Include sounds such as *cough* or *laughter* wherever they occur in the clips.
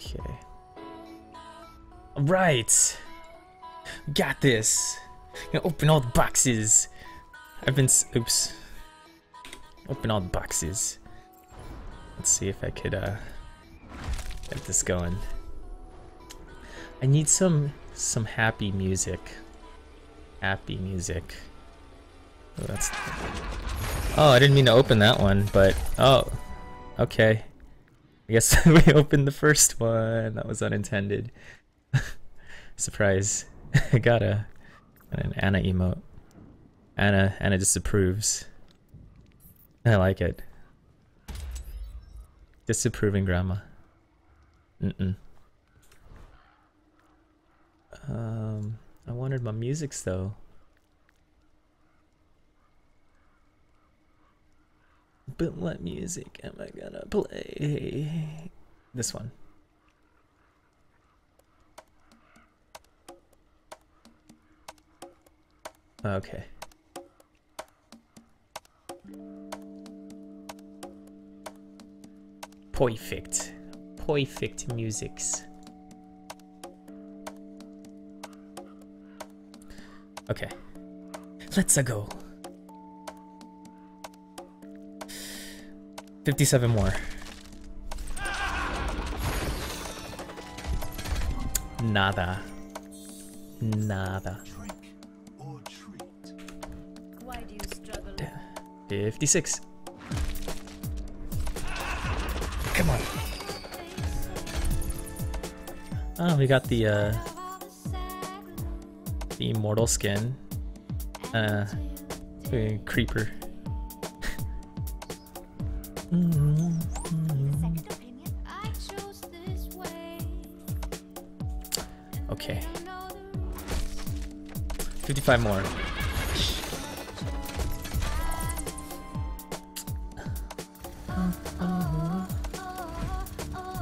Okay. Alright! Got this! Gonna open all the boxes! I've been. oops. Open all the boxes. Let's see if I could, uh. Get this going. I need some. some happy music. Happy music. Oh, that's. Oh, I didn't mean to open that one, but. Oh. Okay. I guess *laughs* we opened the first one. That was unintended. *laughs* Surprise. *laughs* I got a an Ana emote. Ana Ana disapproves. I like it. Disapproving grandma. Mm-mm. Um I wanted my musics though. But what music am I gonna play? This one. Okay. Perfect. Perfect musics. Okay. Let's go. 57 more. Nada. Nada. 56. Come on. Oh, we got the, uh, the immortal skin. Uh, creeper. Mm-hmm. okay. 55 more.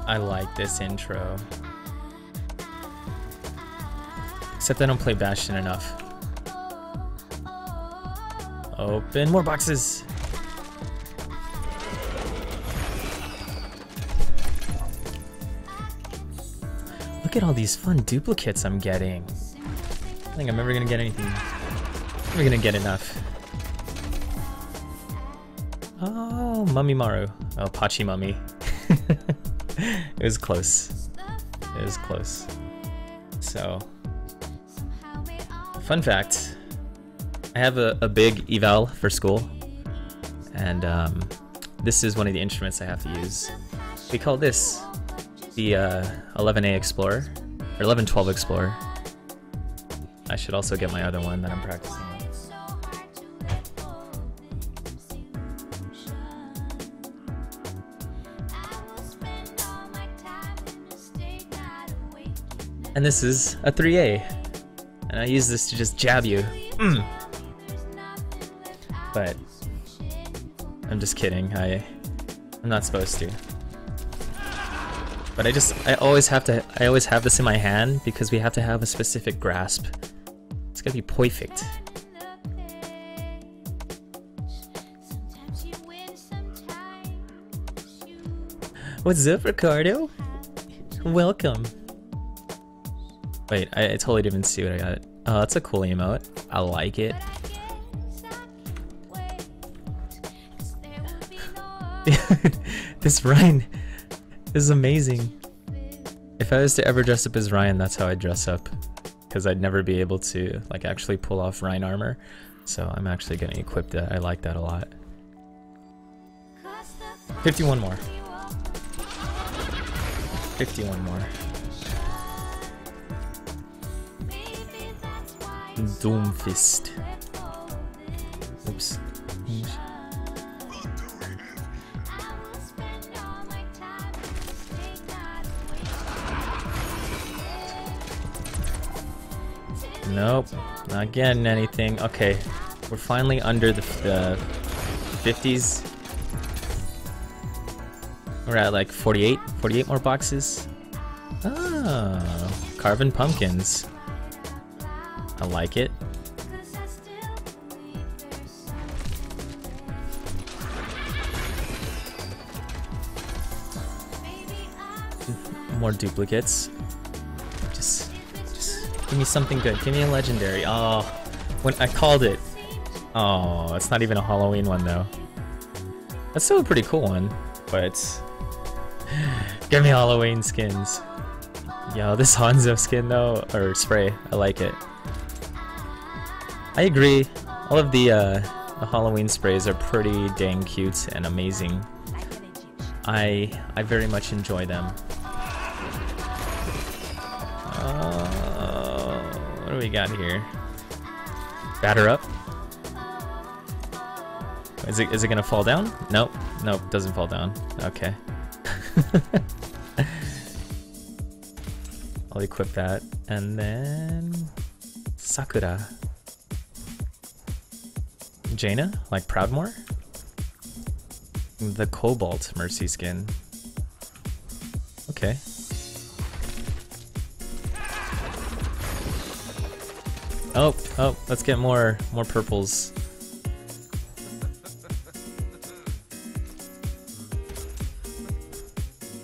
I like this intro. Except I don't play Bastion enough. Open more boxes! Look at all these fun duplicates I'm getting. I think I'm never gonna get anything. Never gonna get enough. Oh, Mummy Maru. Oh, Pachi Mummy. *laughs* it was close. It was close. So, fun fact I have a, a big eval for school, and um, this is one of the instruments I have to use. We call this the uh, 11A Explorer, or 1112 Explorer. I should also get my other one that I'm practicing. And this is a 3A. And I use this to just jab you. Mm. But I'm just kidding. I I'm not supposed to. But I just I always have to I always have this in my hand because we have to have a specific grasp. It's gotta be perfect. What's up, Ricardo? Welcome. Wait, I, I totally didn't see what I got. Oh, that's a cool emote. I like it. *laughs* this Ryan this is amazing. If I was to ever dress up as Ryan, that's how I'd dress up. Because I'd never be able to like actually pull off Ryan armor. So I'm actually gonna equip that. I like that a lot. 51 more. 51 more. Doomfist. Nope, not getting anything. Okay, we're finally under the, the 50s. We're at like 48, 48 more boxes. Ah, oh, carving pumpkins. I like it. more duplicates. Give me something good. Give me a legendary. Oh, when I called it. Oh, it's not even a Halloween one though. That's still a pretty cool one, but *sighs* give me Halloween skins. Yo, this Hanzo skin though, or spray, I like it. I agree. All of the, uh, the Halloween sprays are pretty dang cute and amazing. I I very much enjoy them. Do we got here? Batter up. Is it is it gonna fall down? Nope. Nope, doesn't fall down. Okay. *laughs* I'll equip that. And then Sakura. Jaina, like Proudmoore? The Cobalt Mercy skin. Okay. Oh, oh, let's get more more purples.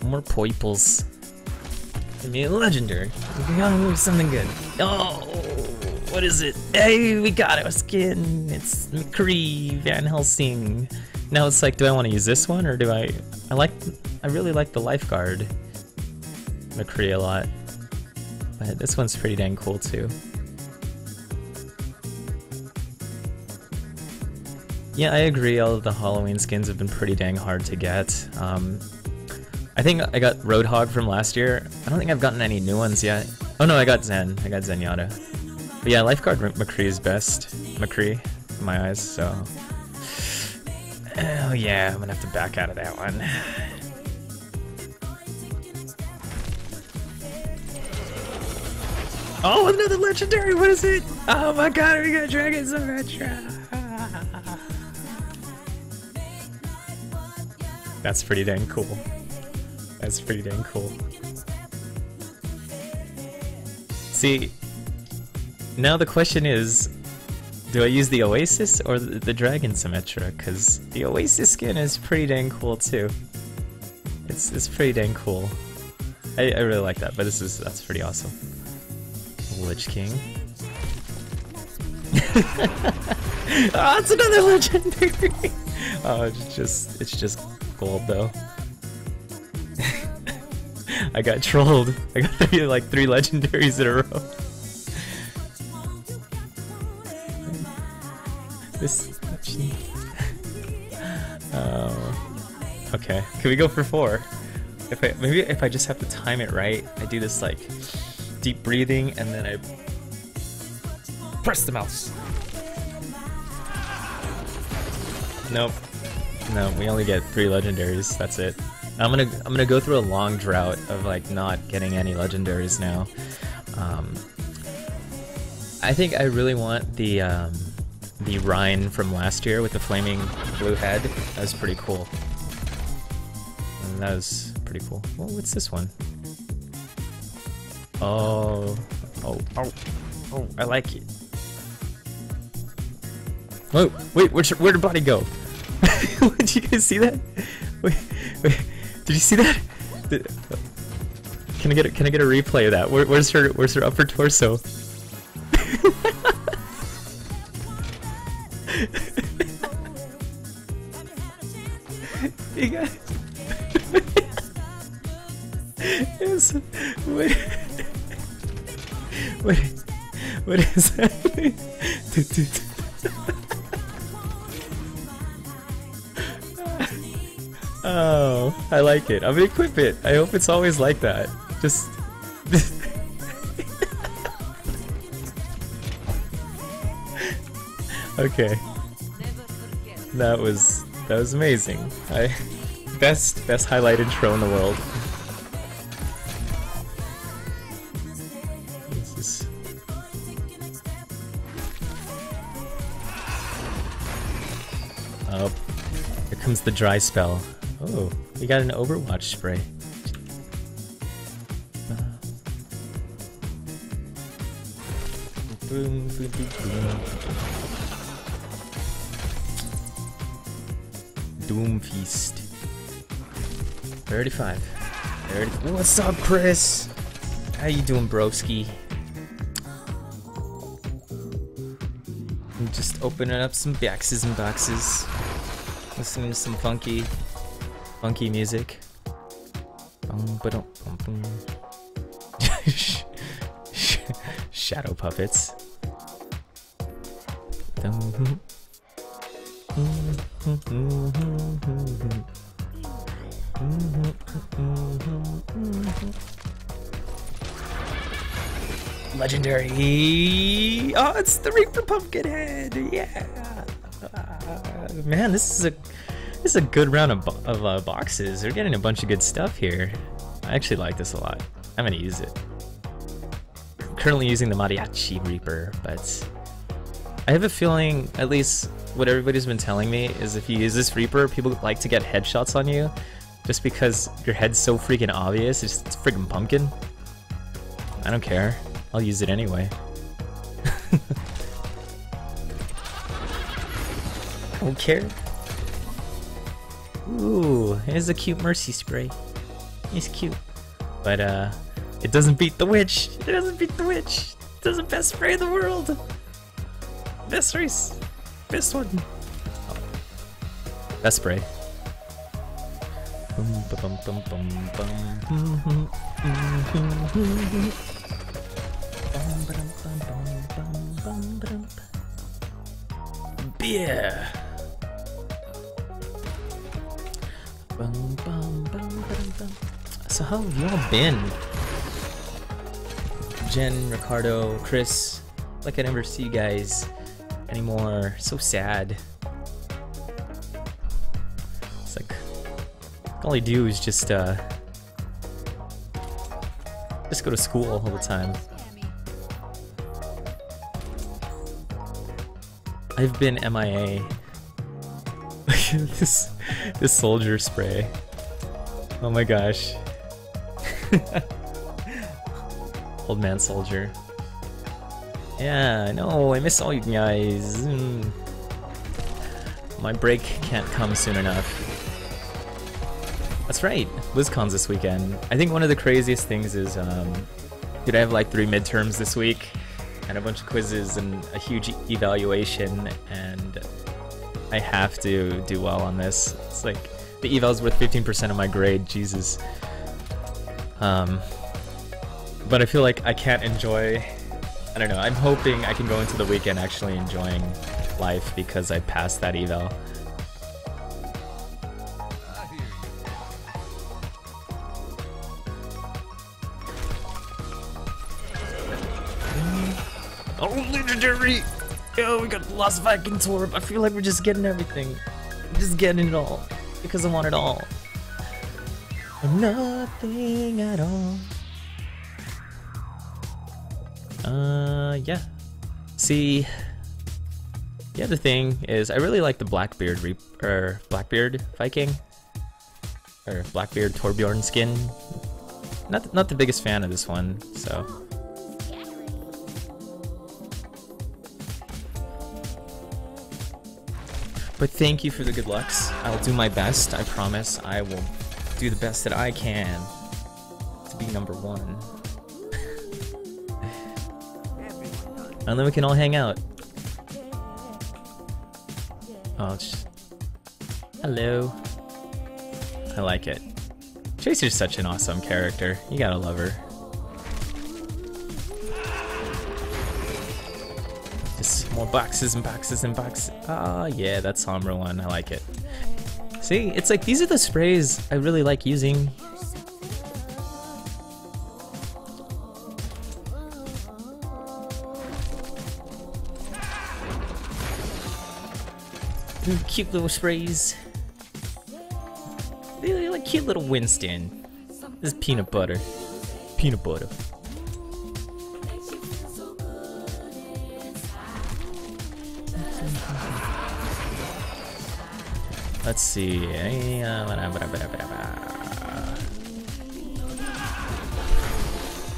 More purples. Give me a legendary. Oh, something good. Oh, what is it? Hey, we got it, a skin. It's McCree Van Helsing. Now it's like, do I want to use this one or do I... I like... I really like the Lifeguard McCree a lot. But this one's pretty dang cool too. Yeah, I agree. All of the Halloween skins have been pretty dang hard to get. Um, I think I got Roadhog from last year. I don't think I've gotten any new ones yet. Oh no, I got Zen. I got Zenyatta. But yeah, Lifeguard McCree is best. McCree, in my eyes, so... Oh yeah, I'm gonna have to back out of that one. Oh, another legendary! What is it? Oh my god, we got Dragon Symmetra! That's pretty dang cool. That's pretty dang cool. See, now the question is, do I use the Oasis or the, Dragon Symmetra? Because the Oasis skin is pretty dang cool too. It's it's pretty dang cool. I, I really like that, but this is that's pretty awesome. Lich King. oh, *laughs* it's another legendary. *laughs* oh, it's just it's just gold though. *laughs* I got trolled. I got three, like three legendaries in a row. *laughs* This. Oh. *laughs* Okay. Can we go for four? If I maybe if I just have to time it right, I do this like deep breathing and then I press the mouse. Nope. No, we only get three legendaries. That's it. I'm gonna I'm gonna go through a long drought of like not getting any legendaries now. Um, I think I really want the um, the Rein from last year with the flaming blue head. That was pretty cool. And that was pretty cool. Well, what's this one? Oh, oh, oh, oh, I like it. Whoa, wait, where'd, where did Body go? Did you guys see that? Wait, wait, did you see that? Did, can I get a, can I get a replay of that? Where, where's her where's her upper torso? *laughs* like it. I'm gonna equip it. I hope it's always like that. Just. *laughs* okay. That was that was amazing. I best best highlight intro in the world. Oh, here comes the dry spell. Oh, we got an Overwatch spray. Boom, boom, boom, boom. Doomfist. 35. There it is. What's up, Chris? How you doing, broski? I'm just opening up some boxes and boxes. Listening to some funky, funky music. *laughs* Shadow puppets. Legendary! Oh, it's the Reaper Pumpkinhead! Yeah! Uh, man, this is a this is a good round of, of uh, boxes. We're getting a bunch of good stuff here. I actually like this a lot. I'm gonna use it. I'm currently using the Mariachi Reaper, but I have a feeling, at least what everybody's been telling me, is if you use this Reaper, people like to get headshots on you just because your head's so freaking obvious. It's, it's freaking pumpkin. I don't care. I'll use it anyway. *laughs* I don't care. Ooh, here's a cute Mercy spray. He's cute. But, uh, it doesn't beat the witch. It doesn't beat the witch. It's the best spray in the world. Best race. Best one. Oh. Best spray. Beer. So how have y'all been? Jen, Ricardo, Chris, like I never see you guys anymore. So sad. It's like all I do is just uh just go to school all the time. I've been MIA. *laughs* this this soldier spray. Oh my gosh. *laughs* Old man soldier. Yeah, I know, I miss all you guys. Mm. My break can't come soon enough. That's right, BlizzCon's this weekend. I think one of the craziest things is, um, dude, I have like three midterms this week, and a bunch of quizzes and a huge evaluation, and I have to do well on this. It's like, the eval's worth 15% of my grade, Jesus. Um, but I feel like I can't enjoy I don't know. I'm hoping I can go into the weekend actually enjoying life because I passed that eval. Oh, legendary! Yo, we got Lost Viking Torb. I feel like we're just getting everything. Just getting it all. Because I want it all. Nothing at all. Uh, yeah. See, the other thing is I really like the Blackbeard Reap or Blackbeard Viking or Blackbeard Torbjorn skin. Not not the biggest fan of this one, so. But thank you for the good lucks. I'll do my best. I promise. I will do the best that I can to be number one. And then we can all hang out. Oh, hello. I like it. Tracer's such an awesome character. You gotta love her. Just more boxes and boxes and boxes. Ah, oh, yeah, that Sombra one. I like it. See, it's like these are the sprays I really like using. cute little sprays. They like cute little Winston. This is peanut butter. Peanut butter. Let's see.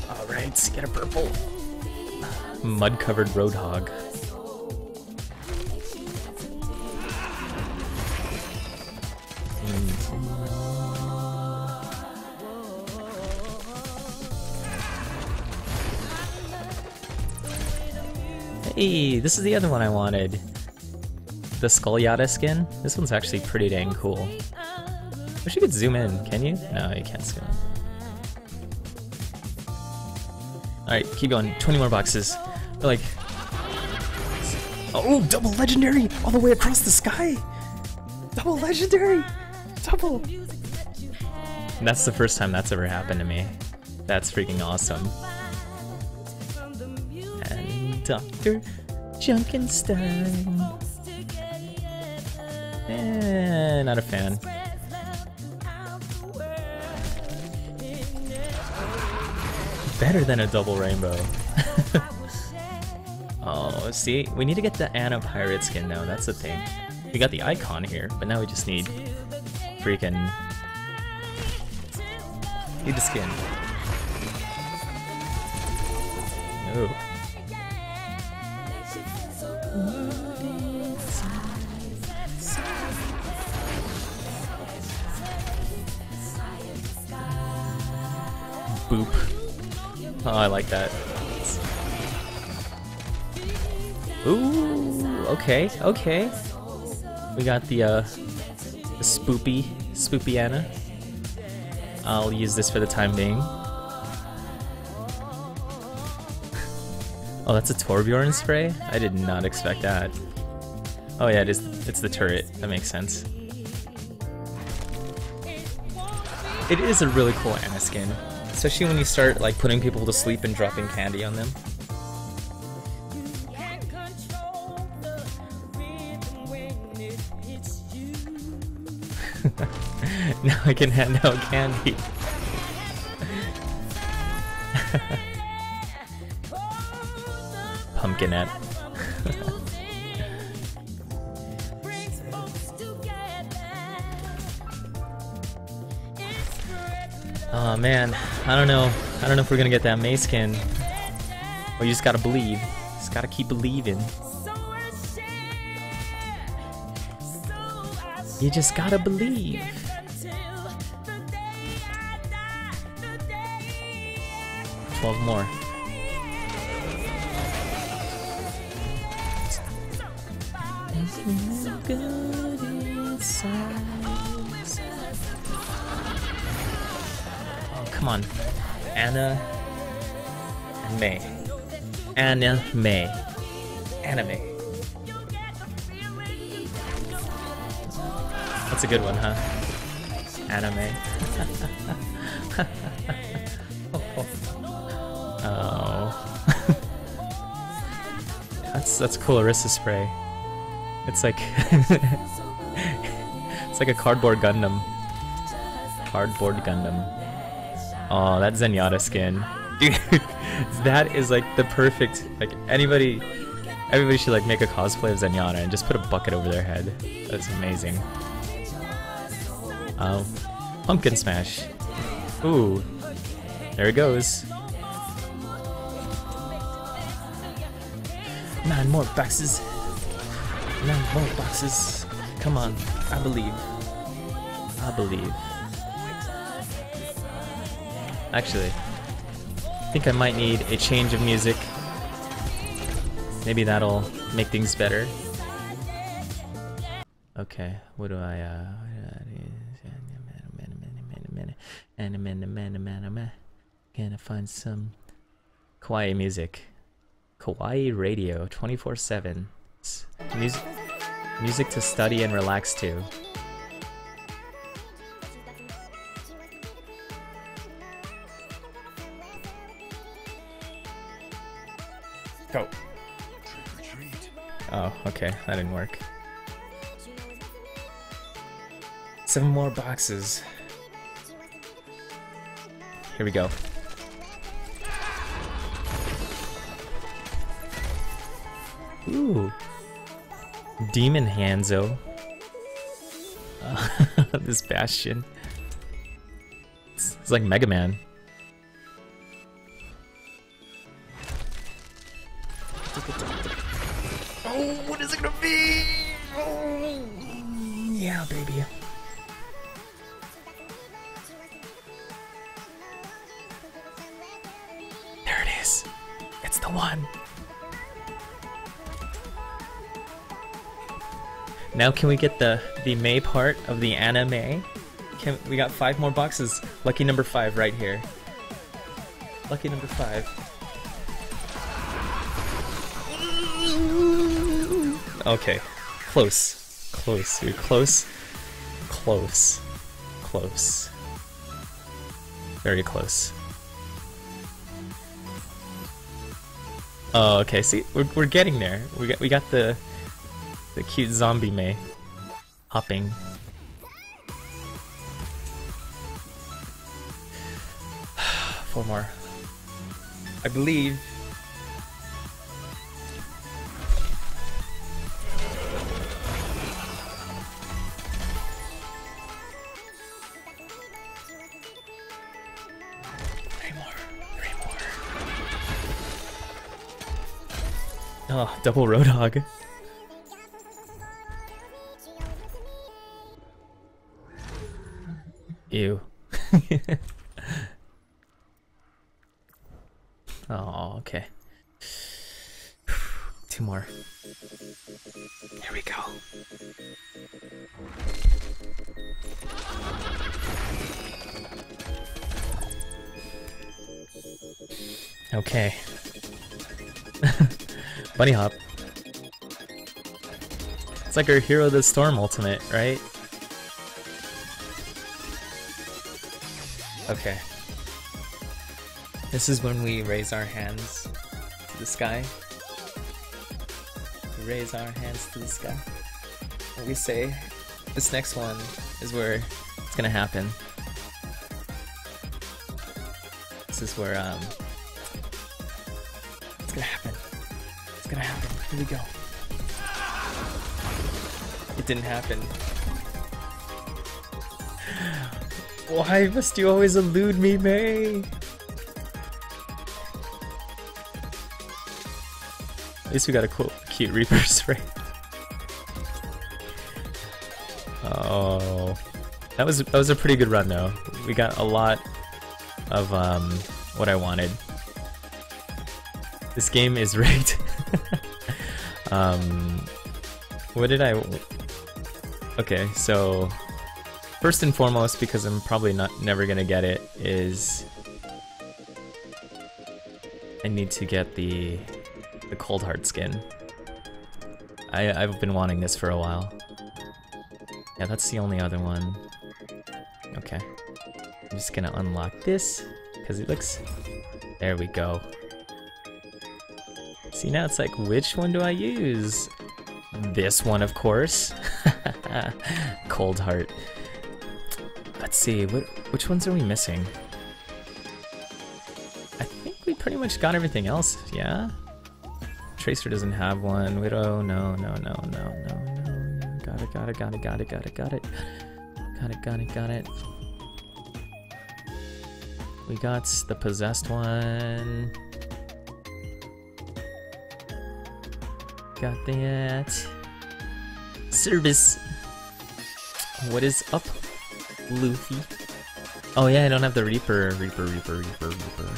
Alright, get a purple. Mud covered roadhog. Hey, this is the other one I wanted. The Skullyatta skin. This one's actually pretty dang cool. Wish you could zoom in, can you? No, you can't zoom in. Alright, keep going. 20 more boxes. Like... Oh, double legendary! All the way across the sky! Double legendary! Double! And that's the first time that's ever happened to me. That's freaking awesome. And Dr. Junkenstein. Eh, not a fan. Better than a double rainbow. *laughs* oh, see? We need to get the Ana pirate skin now, that's the thing. We got the icon here, but now we just need freaking... Need the skin. Oh. Boop. Oh, I like that. Ooh, okay, okay. We got the, uh, the spoopy, spoopy Ana. I'll use this for the time being. Oh, that's a Torbjorn spray? I did not expect that. Oh yeah, it is. It's the turret. That makes sense. It is a really cool Ana skin, especially when you start like putting people to sleep and dropping candy on them. *laughs* now I can hand out candy. *laughs* Pumpkinette. Oh man, I don't know. I don't know if we're gonna get that Mei skin. Or you just gotta believe. Just gotta keep believing. You just gotta believe. Twelve more. Come on. Ana and Mei. Ana Mei. Anime. That's a good one, huh? Anime. *laughs* oh. *laughs* that's that's cool Colorissa spray. It's like *laughs* it's like a cardboard Gundam. Cardboard Gundam. Oh, that Zenyatta skin. Dude, *laughs* that is like the perfect like anybody everybody should like make a cosplay of Zenyatta and just put a bucket over their head. That's amazing. Oh. Pumpkin Smash. Ooh. There it goes. Nine more boxes. Nine more boxes. Come on. I believe. I believe. Actually, I think I might need a change of music. Maybe that'll make things better. Okay, what do I, uh... *laughs* Can I find some kawaii music. Kawaii radio, 24-7. Music, music to study and relax to. Go. Oh, okay, that didn't work. Seven more boxes. Here we go. Ooh. Demon Hanzo. Uh, *laughs* this Bastion. It's, it's like Mega Man. Now can we get the the Mei part of the anime? Can we got five more boxes? Lucky number five right here. Lucky number five. Okay, close, close, dude, close, close, close, very close. Oh, okay. See, we're we're getting there. We got we got the the cute zombie Mei hopping. *sighs* Four more. I believe. Oh, double Roadhog. Ew. *laughs* oh, okay. *sighs* Two more. Here we go. Okay. *laughs* Bunny hop. It's like our Hero of the Storm ultimate, right? Okay. This is when we raise our hands to the sky. We raise our hands to the sky. And we say, this next one is where it's gonna happen. This is where, um, it's gonna happen. It's gonna happen. Here we go. It didn't happen. Why must you always elude me, Mei? At least we got a cool, cute Reaper spray. *laughs* Oh, that was that was a pretty good run though. We got a lot of um, what I wanted. This game is *laughs* rigged. um, what did I? Okay, so first and foremost, because I'm probably not never gonna get it, is I need to get the the cold heart skin. I I've been wanting this for a while. Yeah, that's the only other one. Okay, I'm just gonna unlock this because it looks. There we go. See now it's like, which one do I use? This one, of course. *laughs* Cold heart. See, what which ones are we missing? I think we pretty much got everything else, yeah? Tracer doesn't have one. Widow, no, no, no, no, no, no. Got it, got it, got it, got it, got it, got it. Got it, got it, got it. We got the possessed one. Got that. Service. What is up, Luffy? Oh yeah, I don't have the Reaper, Reaper, Reaper, Reaper, Reaper.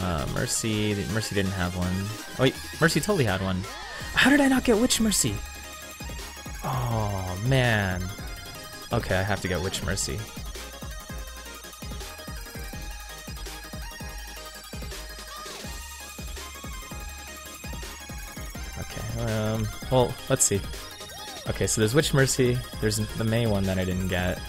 Uh, Mercy, Mercy didn't have one. Oh wait, Mercy totally had one. How did I not get Witch Mercy? Oh man. Okay, I have to get Witch Mercy. Okay, um, well, let's see. Okay, so there's Witch Mercy, there's the Mei one that I didn't get.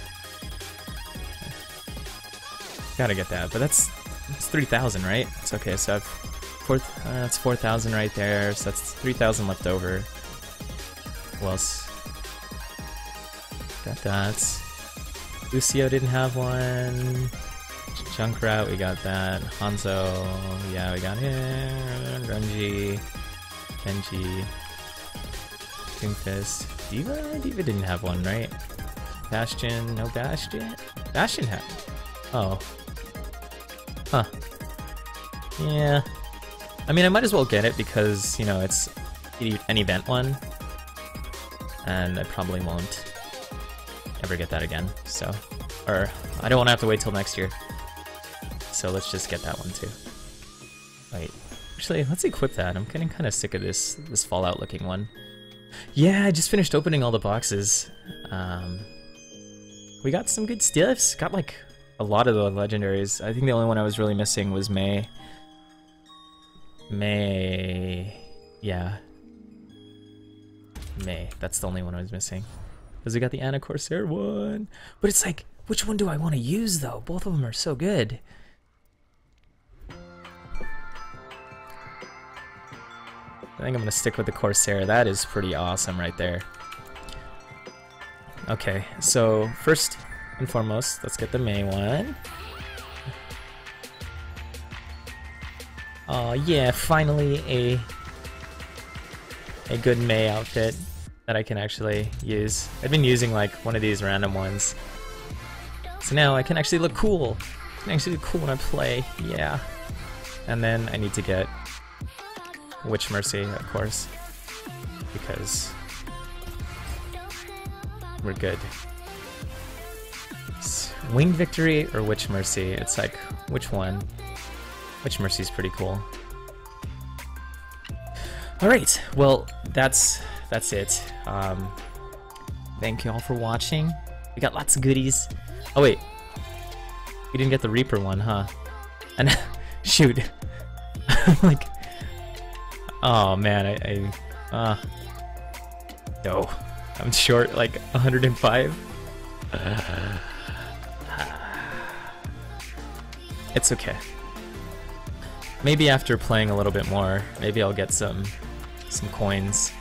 Gotta get that, but that's, that's 3,000, right? It's okay, so I've, four, uh, that's 4,000 right there, so that's 3,000 left over. Who else? Got that. Lucio didn't have one. Junkrat, we got that. Hanzo, yeah, we got him. Grungy. Genji, Doomfist, D.Va? D.Va didn't have one, right? Bastion, no Bastion? Bastion had. Oh. Huh. Yeah. I mean, I might as well get it because, you know, it's an event one. And I probably won't ever get that again, so. Or, I don't want to have to wait till next year. So let's just get that one too. Wait. Actually, let's equip that. I'm getting kind of sick of this this Fallout looking one. Yeah, I just finished opening all the boxes. Um, we got some good stuffs. Got like a lot of the legendaries. I think the only one I was really missing was Mei. Mei. Yeah. Mei. That's the only one I was missing. Because we got the Ana Corsair one. But it's like, which one do I want to use though? Both of them are so good. Think I'm gonna stick with the Corsair. That is pretty awesome right there. Okay, so first and foremost, let's get the Mei one. Oh yeah, finally a a good Mei outfit that I can actually use. I've been using like one of these random ones. So now I can actually look cool. I can actually look cool when I play, yeah. And then I need to get Witch Mercy, of course, because we're good. Winged Victory or Witch Mercy? It's like, which one? Witch Mercy is pretty cool. All right, well, that's that's it. Um, thank you all for watching. We got lots of goodies. Oh wait, we didn't get the Reaper one, huh? *laughs* And *laughs* shoot, *laughs* like Oh man, I, I uh, no, I'm short like 105. *sighs* it's okay. Maybe after playing a little bit more, maybe I'll get some some coins